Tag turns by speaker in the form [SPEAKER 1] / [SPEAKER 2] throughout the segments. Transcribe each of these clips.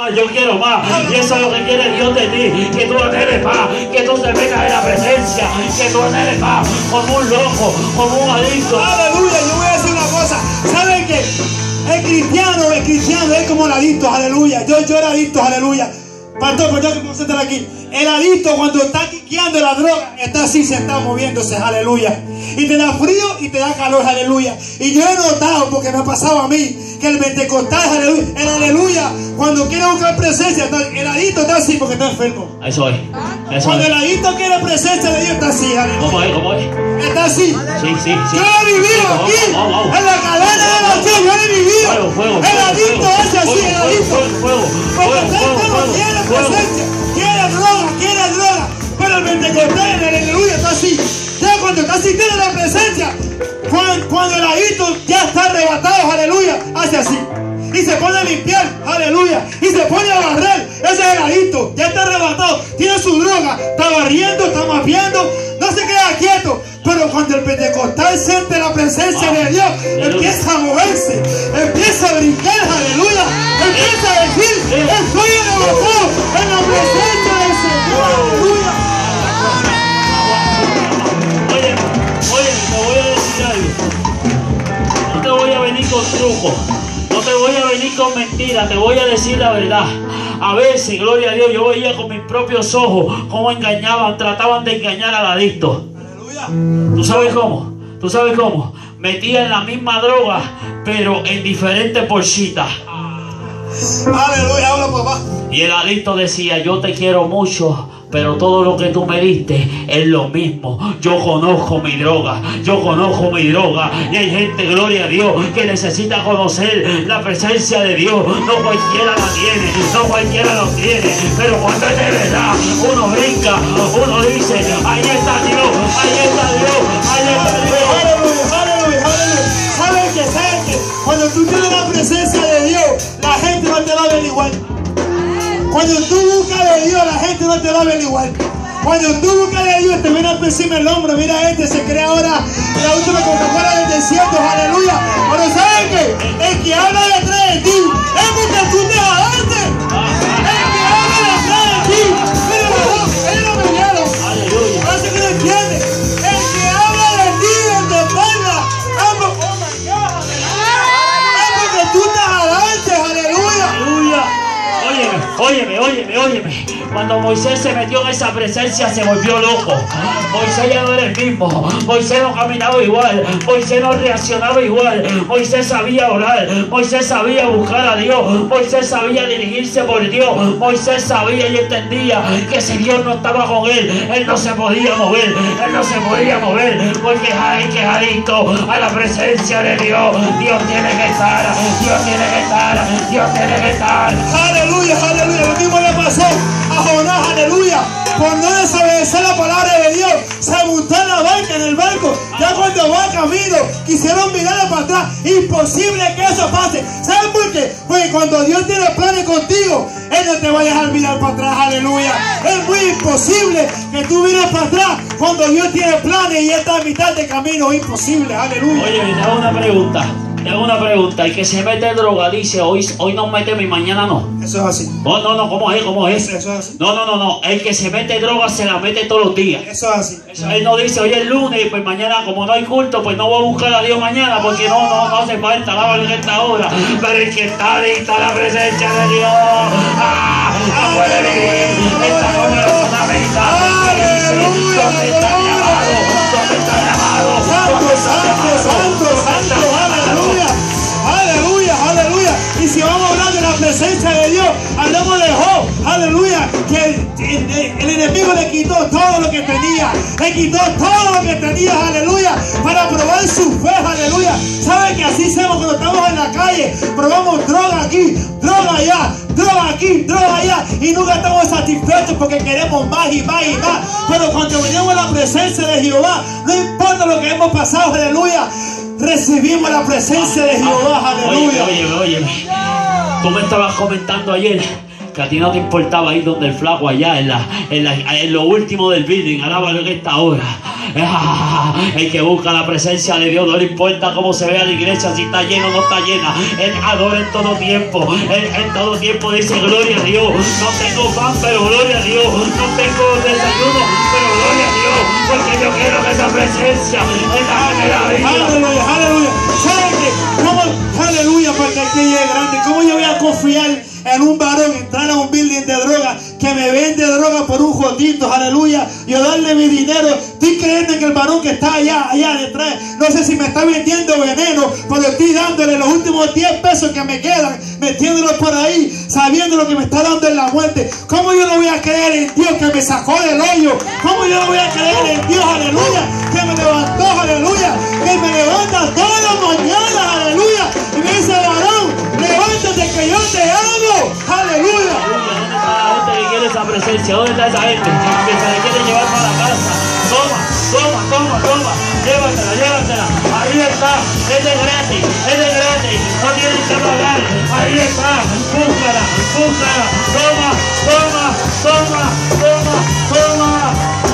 [SPEAKER 1] más, yo quiero más. Y eso es lo que quiere Dios de ti, que tú anheles más, que tú te vengas en la presencia, que tú anheles más, como un loco, como un adicto.
[SPEAKER 2] Aleluya, yo voy a decir una cosa. ¿Saben qué? El cristiano, el cristiano es como el adicto, aleluya. Yo, yo era adicto, aleluya. Pastor, pues yo que estar aquí. El adicto cuando está quiqueando la droga, está así sentado moviéndose, aleluya. Y te da frío y te da calor, aleluya. Y yo he notado, porque me ha pasado a mí, que el pentecostal, aleluya, el aleluya, cuando quiere buscar presencia, el adicto está así porque está enfermo.
[SPEAKER 1] Eso es, eso
[SPEAKER 2] Cuando
[SPEAKER 1] es.
[SPEAKER 2] el adicto quiere presencia de Dios, está así, aleluya.
[SPEAKER 1] ¿Cómo es? ¿Cómo es?
[SPEAKER 2] Está así.
[SPEAKER 1] Sí, sí, sí.
[SPEAKER 2] Yo he vivido aquí, en la cadena de la fe, yo he vivido. El adicto hace así, el adicto. Porque
[SPEAKER 1] fuego,
[SPEAKER 2] quiere
[SPEAKER 1] fuego.
[SPEAKER 2] presencia, droga, quiere droga. Pero el pentecostal, el aleluya, está así. Ya cuando está sintiendo la presencia, cuando, el adicto ya está arrebatado, aleluya, hace así. Y se pone a limpiar, aleluya. Y se pone a barrer. Ese es el. Ya está arrebatado. Tiene su droga. Está barriendo, está mapeando. No se queda quieto. Pero cuando el pentecostal siente la presencia de Dios, empieza a moverse. Empieza a brincar, aleluya. Empieza a decir, estoy arrebatado en la presencia del Señor. Aleluya.
[SPEAKER 1] Oye, oye, te voy a decir algo. No te voy a venir con trucos. No te voy a venir con mentiras. Te voy a decir la verdad. A veces, gloria a Dios, yo veía con mis propios ojos cómo engañaban, trataban de engañar al adicto. ¿Tú sabes cómo? ¿Tú sabes cómo? Metían la misma droga, pero en diferentes bolsitas.
[SPEAKER 2] Aleluya. Habla, papá.
[SPEAKER 1] Y el adicto decía, yo te quiero mucho, pero todo lo que tú me diste es lo mismo. Yo conozco mi droga, yo conozco mi droga. Y hay gente, gloria a Dios, que necesita conocer la presencia de Dios. No cualquiera la tiene, no cualquiera lo tiene. Pero cuando es de verdad, uno brinca, uno dice, ahí
[SPEAKER 2] te va a ver igual. Cuando tú buscas de Dios, te viene a encima el hombro. Mira, este se cree ahora la última Coca-Cola del desierto. Aleluya. Pero ¿sabes qué? El que habla detrás de ti es porque tú te adelante. El que habla detrás de ti. Mira, él no me vieron. Parece que no entiende. El que habla de ti, el espalda, es por- oh my God. Es porque tú estás adelante, aleluya.
[SPEAKER 1] Aleluya. Óyeme, óyeme, óyeme, óyeme. Cuando Moisés se metió en esa presencia se volvió loco. Moisés ya no era el mismo. Moisés no caminaba igual. Moisés no reaccionaba igual. Moisés sabía orar. Moisés sabía buscar a Dios. Moisés sabía dirigirse por Dios. Moisés sabía y entendía que si Dios no estaba con él, él no se podía mover. Él no se podía mover porque hay que adicto a la presencia de Dios. Dios tiene que estar. Dios tiene que estar. Dios tiene que estar.
[SPEAKER 2] Aleluya, aleluya. Lo mismo le pasó Jonás, aleluya. Por no desobedecer la palabra de Dios, se montó en la barca, en el barco. Ya cuando va camino, quisieron mirarle para atrás. Imposible que eso pase. ¿Saben por qué? Porque cuando Dios tiene planes contigo, Él no te va a dejar mirar para atrás, aleluya. Es muy imposible que tú mires para atrás cuando Dios tiene planes y está a mitad de camino. Imposible, aleluya.
[SPEAKER 1] Oye, te hago una pregunta. Te hago una pregunta. El que se mete droga dice hoy, hoy no mete y mañana no.
[SPEAKER 2] Eso es así.
[SPEAKER 1] No, no, no, ¿cómo es? ¿Cómo es?
[SPEAKER 2] Eso es así.
[SPEAKER 1] No, no, no, no. El que se mete droga se la mete todos los días.
[SPEAKER 2] Eso es así.
[SPEAKER 1] Eso, Él no dice hoy es lunes, pues mañana, como no hay culto, pues no voy a buscar a Dios mañana, porque no, no, no hace falta la en esta hora. Pero el que está adicto a la presencia de Dios, ¡ah! no puede vivir. Está como la.
[SPEAKER 2] Aleluya,
[SPEAKER 1] ¿Dónde está mi amado? ¿Dónde está mi amado? ¿Dónde está mi amado?
[SPEAKER 2] Presencia de Dios, hablemos de Job, aleluya, que el, el- el enemigo le quitó todo lo que tenía, le quitó todo lo que tenía, aleluya, para probar su fe, aleluya. ¿Sabe que así hacemos cuando estamos en la calle? Probamos droga aquí, droga allá, droga aquí, droga allá, y nunca estamos satisfechos porque queremos más y más y más. Pero cuando venimos a la presencia de Jehová, no importa lo que hemos pasado, aleluya, recibimos la presencia de Jehová, aleluya.
[SPEAKER 1] Oye, oye, oye. Tú me estabas comentando ayer Que a ti no te importaba ir donde el flaco allá, en, la, en, la, en lo último del building, lo que esta hora. El que busca la presencia de Dios, no le importa cómo se vea la iglesia, si está llena o no está llena. Él adora en todo tiempo. Él en todo tiempo dice gloria a Dios. No tengo pan, pero gloria a Dios. No tengo desayuno, pero gloria a Dios. Porque yo quiero que esa presencia en la vida.
[SPEAKER 2] Aleluya, aleluya. ¿Saben qué? ¿Cómo? Aleluya, porque aquí es grande. ¿Cómo yo voy a confiar en un varón entrar a un building de droga que me vende droga aleluya, yo darle mi dinero, estoy creyendo que el varón que está allá, allá detrás, no sé si me está vendiendo veneno, pero estoy dándole los últimos 10 pesos que me quedan, metiéndolo por ahí, sabiendo lo que me está dando en la muerte. ¿Cómo yo no voy a creer en Dios que me sacó del hoyo? ¿Cómo yo no voy a creer en Dios, aleluya, que me levantó, aleluya, que me levanta todas las mañanas, aleluya, y me dice, varón, levántate que yo te amo, aleluya.
[SPEAKER 1] ¿Dónde está la gente que quiere esa presencia? ¿Dónde está esa gente que se la quiere llevar para la casa? Toma, toma, toma, toma. Llévatela, llévatela. Ahí está. Es de gratis, es de gratis. No tienes que pagar. Ahí está. Búscala, búscala. Toma, toma, toma, toma, toma.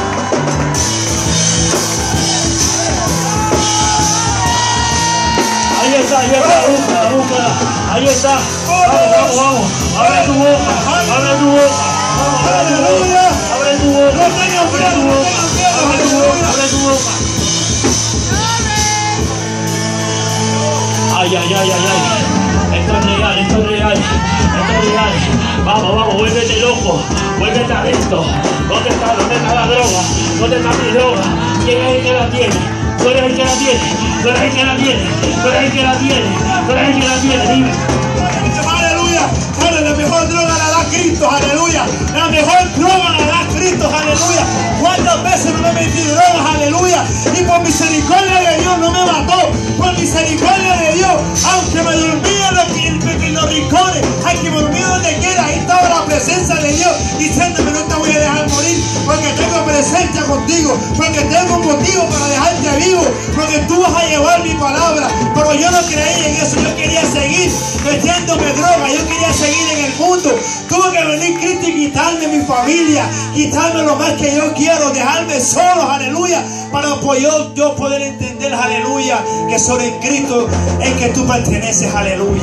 [SPEAKER 1] Ahí está, ahí está, búscala, búscala. Ahí está. Vamos, vamos, vamos. Abre tu boca, abre tu boca. Vamos, abre tu boca. Abre tu boca. Abre tu boca. Abre tu boca, abre tu boca. Ay, ay, ay, ay, ay. Esto es real, esto es real. Esto es real. Vamos, vamos, vuélvete loco. Vuélvete adicto. ¿Dónde está? ¿Dónde está la droga? ¿Dónde está mi droga? ¿Quién es el que la tiene? Tú eres el que la tiene. Tú eres el que la tiene. Tú eres el que la tiene. Tú eres el que la tiene. Dime.
[SPEAKER 2] Aleluya. Bueno, la mejor droga la da Cristo, aleluya. La mejor droga la da Cristo, aleluya. ¿Cuántas veces no me metí drogas, aleluya? Y por misericordia de Dios no me mató. Por misericordia de Dios, aunque me dormía en los, en- en rincones, aunque me dormía donde quiera, ahí estaba la presencia de Dios diciéndome no te voy a dejar morir porque tengo presencia contigo, porque tengo motivo para dejarte vivo, porque tú vas a llevar mi palabra. Pero yo no creí en eso, yo quería seguir metiéndome droga, yo quería seguir en el mundo. Tuve que venir Cristo y quitarme mi familia, quitarme lo más que yo quiero, dejarme solo, aleluya, para yo, yo poder entender, aleluya, que sobre Cristo es que tú perteneces, aleluya.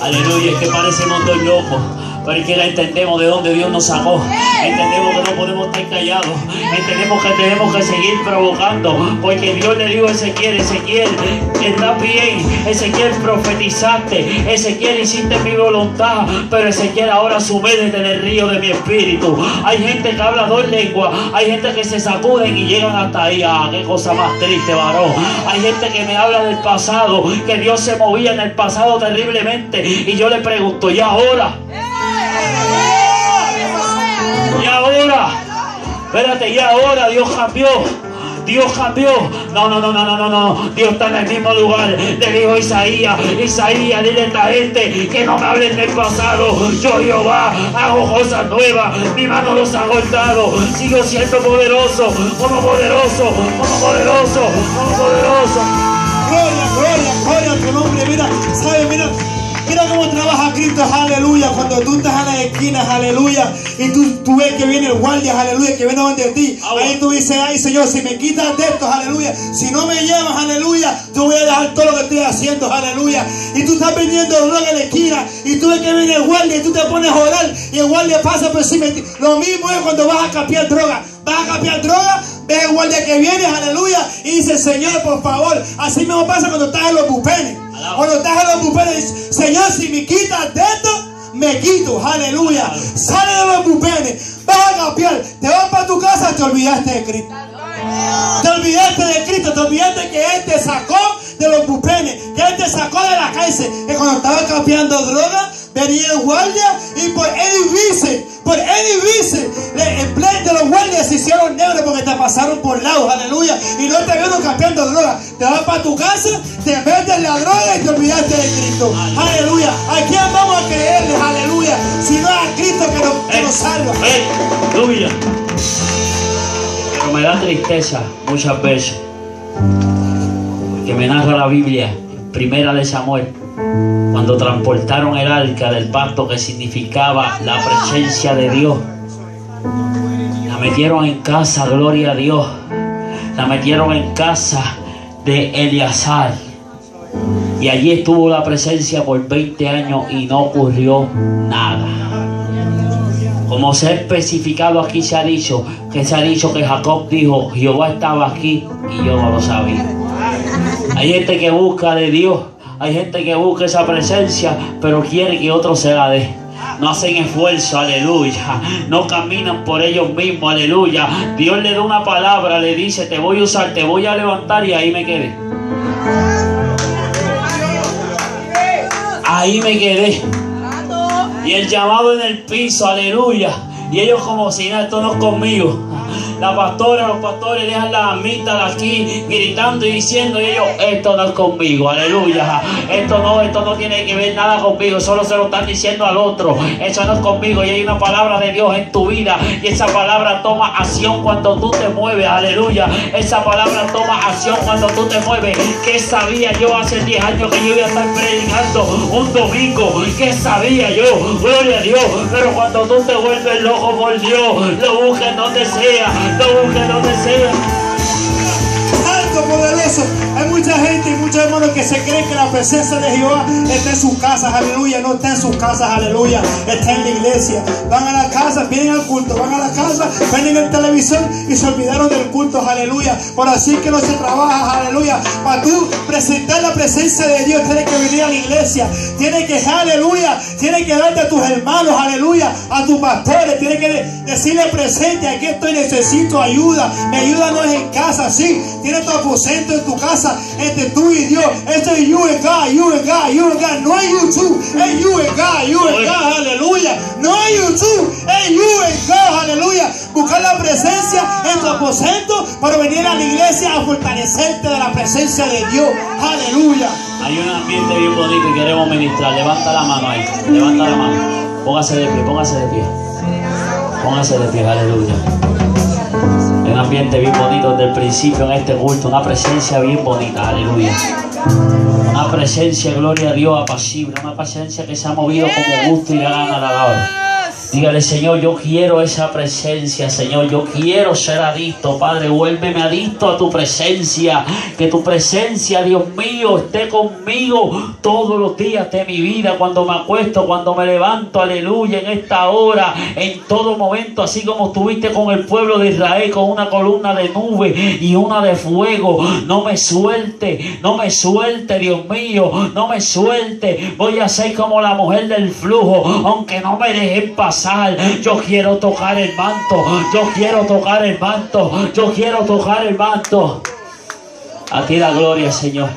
[SPEAKER 1] Aleluya, es que parecemos dos locos. Pero es que ya entendemos de dónde Dios nos sacó. Entendemos que no podemos estar callados. Entendemos que tenemos que seguir provocando. Porque Dios le dijo a Ezequiel, Ezequiel, está bien. Ezequiel, profetizaste. Ezequiel, hiciste mi voluntad. Pero Ezequiel, ahora sumérgete en el río de mi espíritu. Hay gente que habla dos lenguas. Hay gente que se sacuden y llegan hasta ahí. Ah, qué cosa más triste, varón. Hay gente que me habla del pasado. Que Dios se movía en el pasado terriblemente. Y yo le pregunto, ¿y ahora? Ahora, espérate, y ahora Dios cambió. Dios cambió. No, no, no, no, no, no, no. Dios está en el mismo lugar. Le dijo Isaías, Isaías, dile a esta gente que no me hablen del pasado. Yo Jehová hago cosas nuevas. Mi mano los ha cortado. Sigo siendo poderoso, como poderoso, como poderoso, como poderoso.
[SPEAKER 2] Gloria, gloria, gloria a tu nombre. Mira, ¿sabes? Mira, mira cómo trabaja Cristo, aleluya. Cuando tú estás en las esquinas, aleluya, y tú, tú ves que viene el guardia, aleluya, que viene donde ti. Ahí tú dices, ay Señor, si me quitas de estos, aleluya, si no me llevas, aleluya, yo voy a dejar todo lo que estoy haciendo, aleluya. Y tú estás vendiendo droga en la esquina, y tú ves que viene el guardia, y tú te pones a orar, y el guardia pasa por encima. Lo mismo es cuando vas a capiar droga. Vas a capiar droga, ves el guardia que viene, aleluya, y dice, Señor, por favor, así mismo pasa cuando estás en los bupenes. Cuando estás en los bupenes, dices, Señor, si me quitas de esto, me quito, aleluya. Sale de los bupenes, vas a capiar, te vas para tu casa, te olvidaste de Cristo. Te olvidaste de Cristo, te olvidaste que Él te sacó de los bupenes, que Él te sacó de la cárcel, que cuando estaba capeando droga, venía el guardia y por él y vice, por él y vice, le- en pleno de los guardias se hicieron negros porque te pasaron por lados, aleluya, y no te vieron capeando droga, te vas para tu casa, te metes la droga y te olvidaste de Cristo, aleluya, ¿a quién vamos a creerles, aleluya, si no a Cristo que nos, que nos salva?
[SPEAKER 1] ¡Eh! ¡Aleluya! Me da tristeza muchas veces que me narra la Biblia, primera de Samuel, cuando transportaron el arca del pacto que significaba la presencia de Dios, la metieron en casa, gloria a Dios, la metieron en casa de Eleazar. Y allí estuvo la presencia por 20 años y no ocurrió nada. Como se ha especificado aquí, se ha dicho que se ha dicho que Jacob dijo, Jehová estaba aquí y yo no lo sabía. Hay gente que busca de Dios, hay gente que busca esa presencia, pero quiere que otro se la dé. No hacen esfuerzo, aleluya. No caminan por ellos mismos, aleluya. Dios le da una palabra, le dice, te voy a usar, te voy a levantar y ahí me quedé. Ahí me quedé. Y el llamado en el piso, aleluya. Y ellos como si nada, esto conmigo. La pastora, los pastores dejan la amígdalas aquí gritando y diciendo y ellos, esto no es conmigo, aleluya. Esto no, esto no tiene que ver nada conmigo, solo se lo están diciendo al otro. Eso no es conmigo y hay una palabra de Dios en tu vida y esa palabra toma acción cuando tú te mueves, aleluya. Esa palabra toma acción cuando tú te mueves. ¿Qué sabía yo hace 10 años que yo iba a estar predicando un domingo? ¿Qué sabía yo? Gloria a Dios. Pero cuando tú te vuelves loco por Dios, lo busques donde sea no busque donde sea.
[SPEAKER 2] Alto poderoso. Hay mucha gente y muchos hermanos que se creen que la presencia de Jehová está en sus casas, aleluya. No está en sus casas, aleluya. Está en la iglesia. Van a la casa, vienen al culto, van a la casa, ven en televisión y se olvidaron del culto, aleluya. Por así que no se trabaja, aleluya. Para tú presentar la presencia de Dios, tienes que venir a la iglesia. Tienes que, aleluya, tienes que darte a tus hermanos, aleluya, a tus pastores. Tienes que decirle presente, aquí estoy, necesito ayuda. Mi ayuda no es en casa, sí. Tienes tu aposento en tu casa, entre tú y Dios. Esto es you and God, you and God, you and God. No es YouTube, es you and God, you and God, aleluya. No es YouTube, es you and God, aleluya. Buscar la presencia en tu aposento para venir a la iglesia a fortalecerte de la presencia de Dios, aleluya.
[SPEAKER 1] Hay un ambiente bien bonito y queremos ministrar. Levanta la mano ahí, levanta la mano. Póngase de pie, póngase de pie. Póngase de pie, aleluya. Un ambiente bien bonito desde el principio en este culto, una presencia bien bonita, aleluya. Una presencia, gloria a Dios, apacible, una presencia que se ha movido como gusto y gana la hora. Dígale, Señor, yo quiero esa presencia, Señor. Yo quiero ser adicto, Padre. Vuélveme adicto a tu presencia. Que tu presencia, Dios mío, esté conmigo todos los días de mi vida. Cuando me acuesto, cuando me levanto, aleluya, en esta hora, en todo momento, así como estuviste con el pueblo de Israel, con una columna de nube y una de fuego. No me suelte, no me suelte, Dios mío, no me suelte. Voy a ser como la mujer del flujo, aunque no me dejen pasar. Yo quiero tocar el manto. Yo quiero tocar el manto. Yo quiero tocar el manto. A ti la gloria, Señor.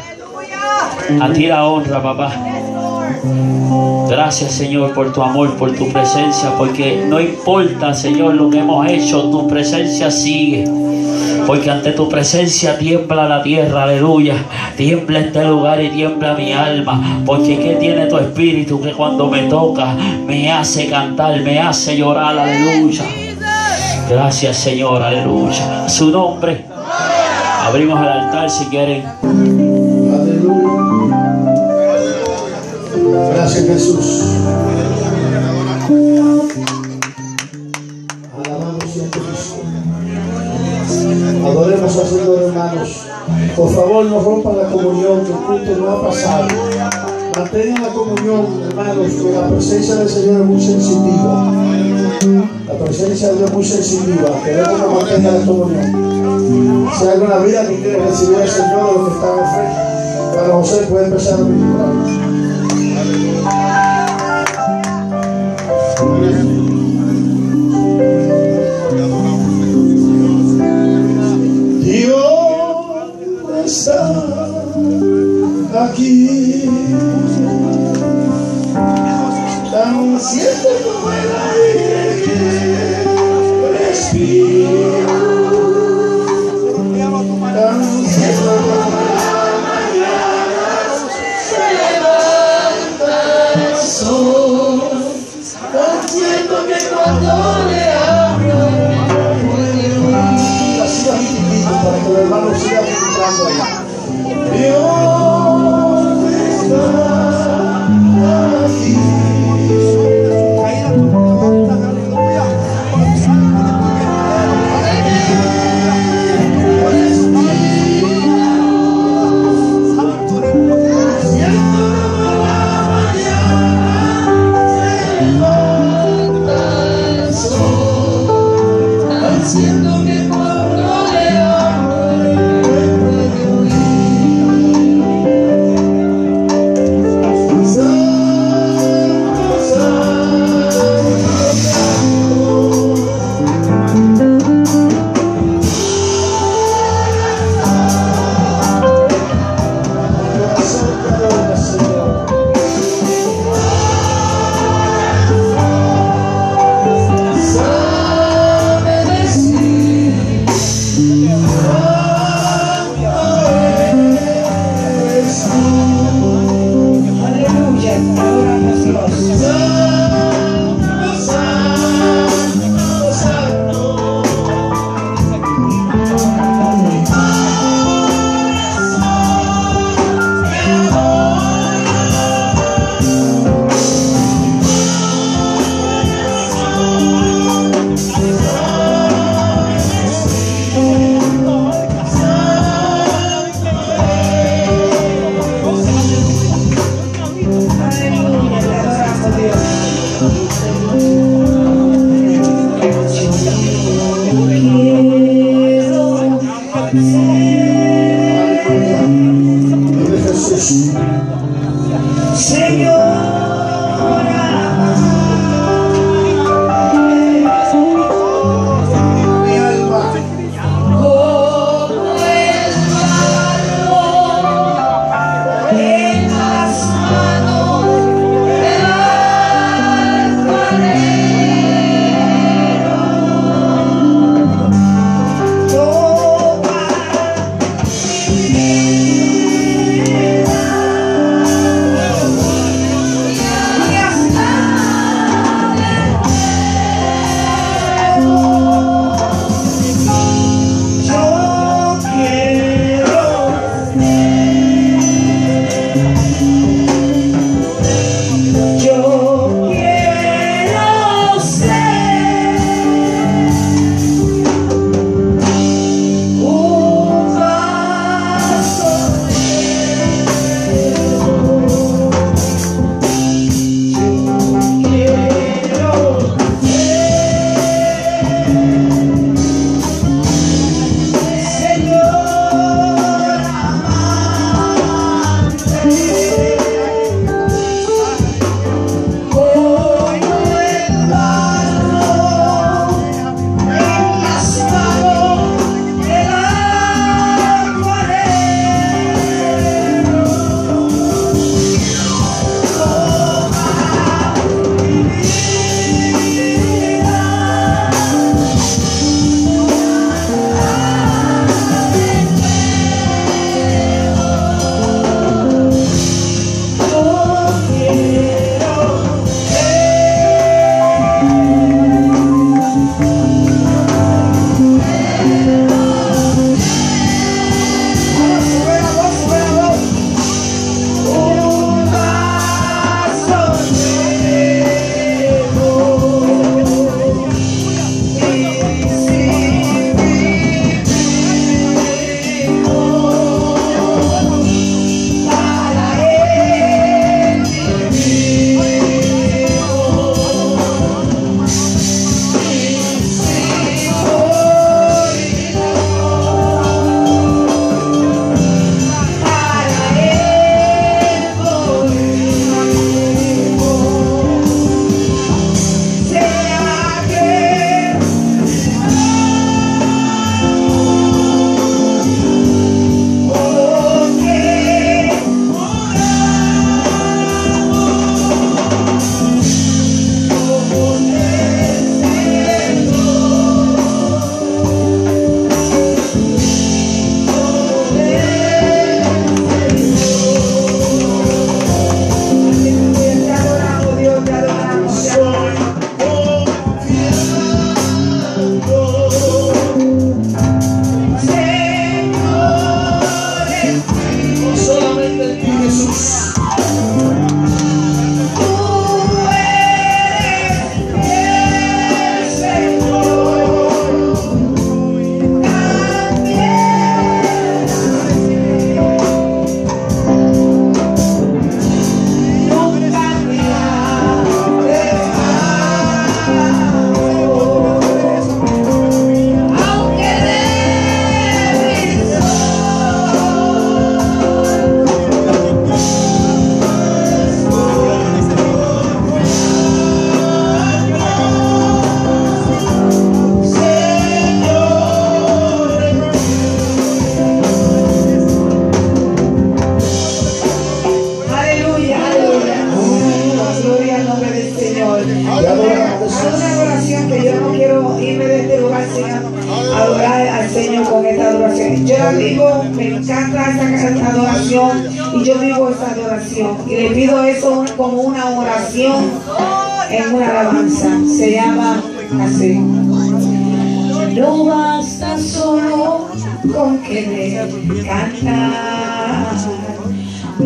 [SPEAKER 1] A ti la honra, papá. Gracias, Señor, por tu amor, por tu presencia, porque no importa, Señor, lo que hemos hecho, tu presencia sigue. Porque ante tu presencia tiembla la tierra, aleluya. Tiembla este lugar y tiembla mi alma. Porque ¿qué tiene tu espíritu que cuando me toca me hace cantar, me hace llorar, aleluya? Gracias, Señor, aleluya. Su nombre. Abrimos el altar si quieren.
[SPEAKER 3] Aleluya. Gracias Jesús. Adoremos al Señor hermanos. Por favor no rompan la comunión, que el culto no ha pasado. Mantengan la comunión, hermanos, que la presencia del Señor es muy sensitiva. La presencia de Dios es muy sensitiva. Queremos que mantengan la comunión. Si hay alguna vida que quiere recibir al Señor los que están enfrente, para José puede empezar a ministrar. Aquí. Tan cierto como el aire que respiro. Tan cierto como la mañana se levanta el sol. Tan cierto que cuando le hablo puede oír. Así va chiquitito para que los hermanos sigan ministrando ahí. Dios está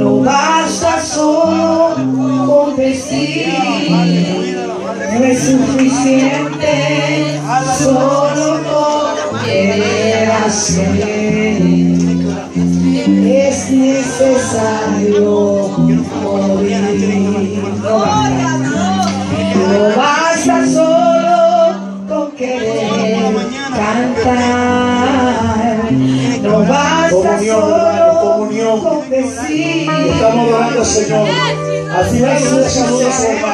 [SPEAKER 3] No basta solo con decir, no es suficiente solo con querer hacer.
[SPEAKER 4] Señor. Así va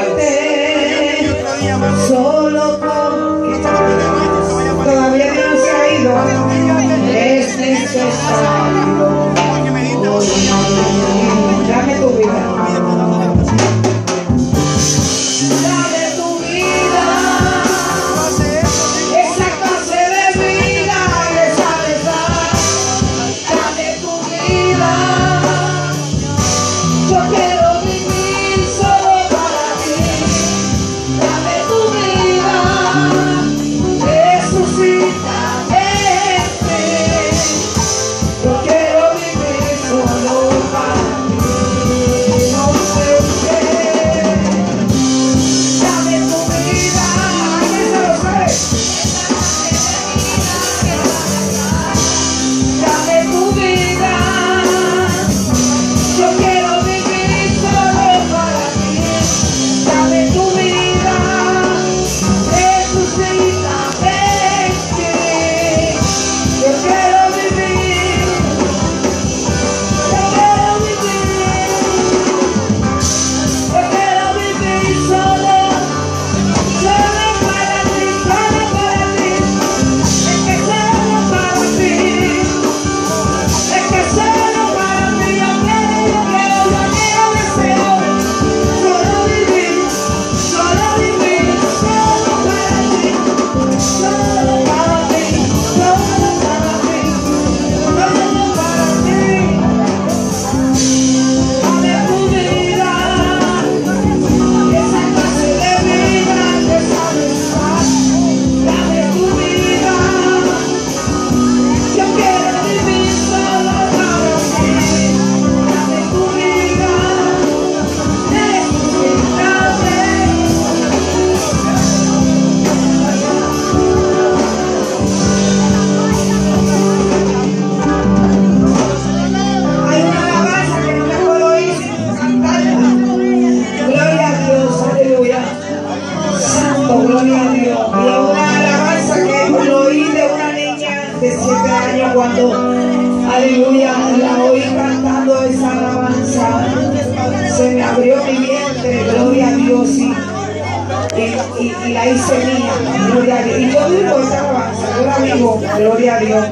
[SPEAKER 3] Adora mi boca, gloria a Dios.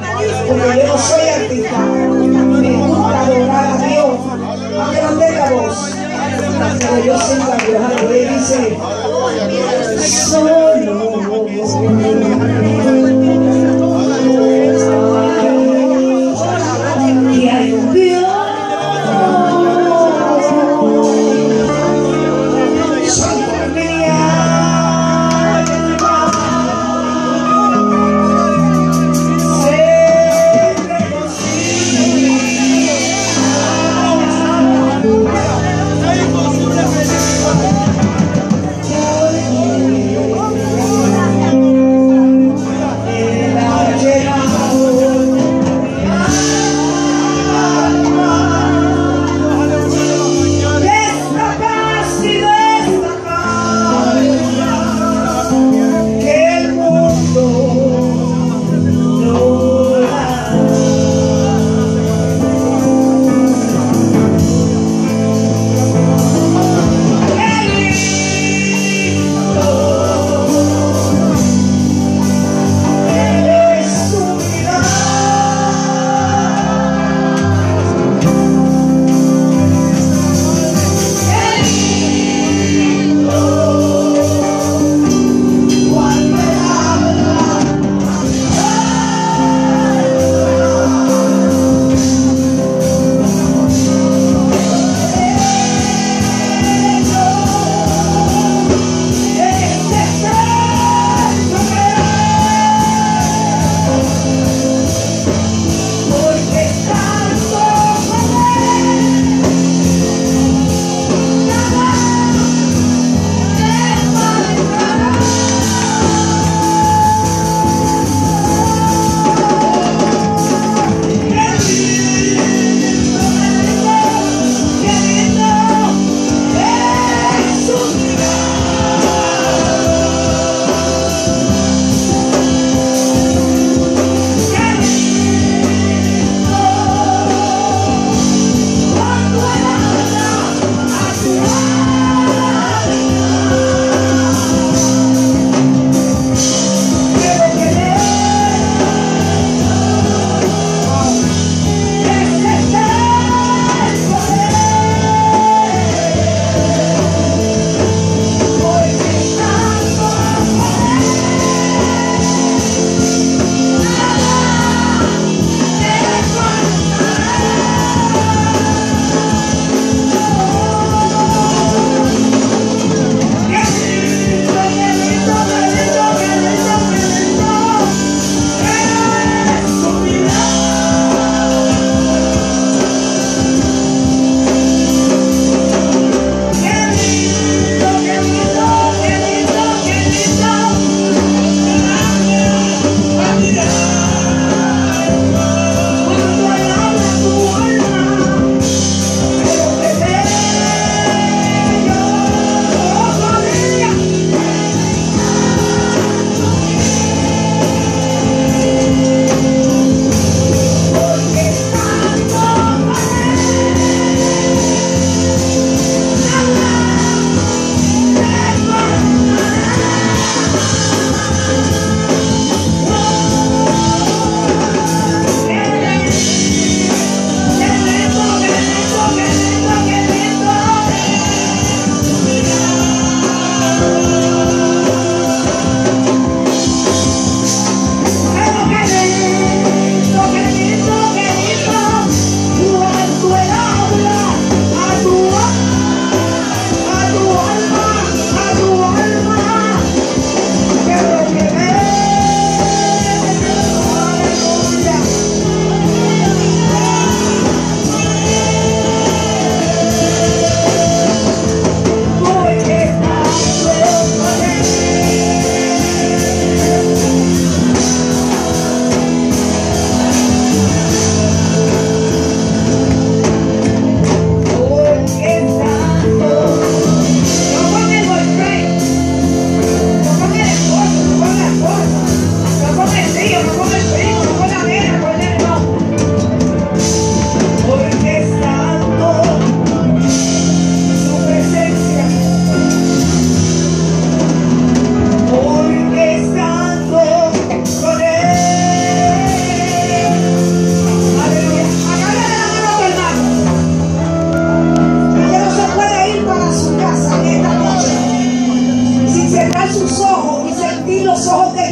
[SPEAKER 3] Porque yo no soy artista. Me gusta adorar a Dios. Más grande la voz. Pero yo siento a Dios. Aleluya. Dice,
[SPEAKER 4] soy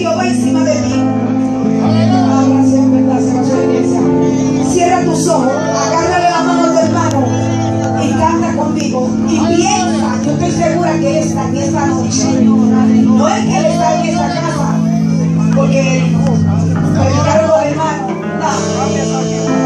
[SPEAKER 4] Jehová encima de ti. Cierra tus ojos, agárrale la mano a hermano y canta conmigo. Y piensa, yo estoy segura que Él está en esta noche. No es que Él está en esta casa, porque predicaron los hermanos. No.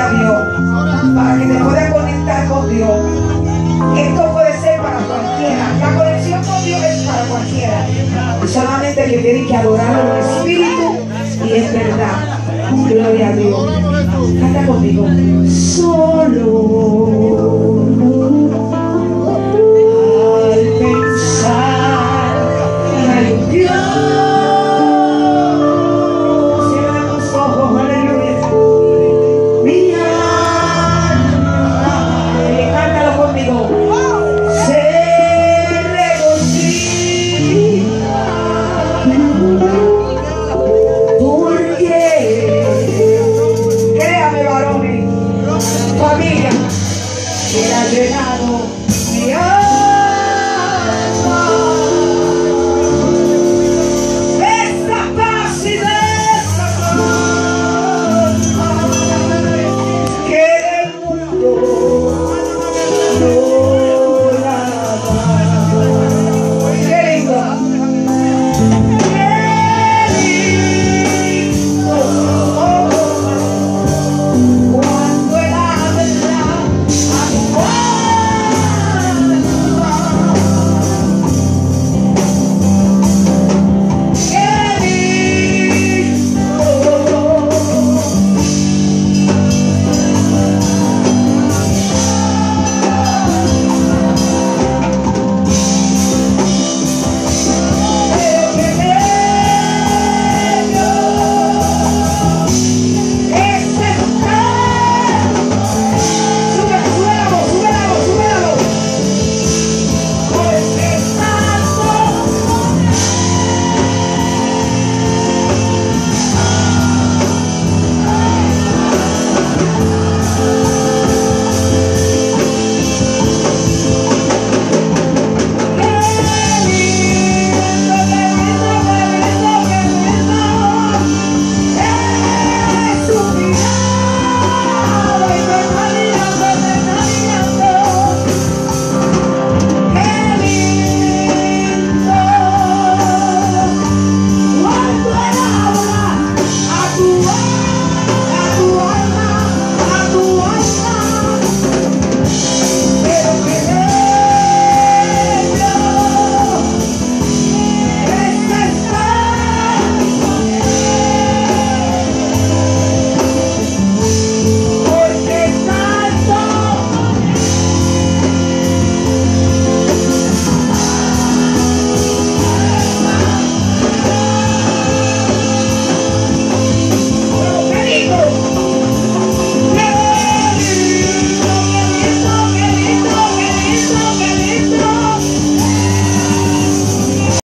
[SPEAKER 4] a Dios, para que te puedas conectar con Dios. Esto puede ser para cualquiera. La conexión con Dios es para cualquiera. Solamente que tiene que adorar en espíritu y en verdad. Gloria a Dios. Canta conmigo. Solo.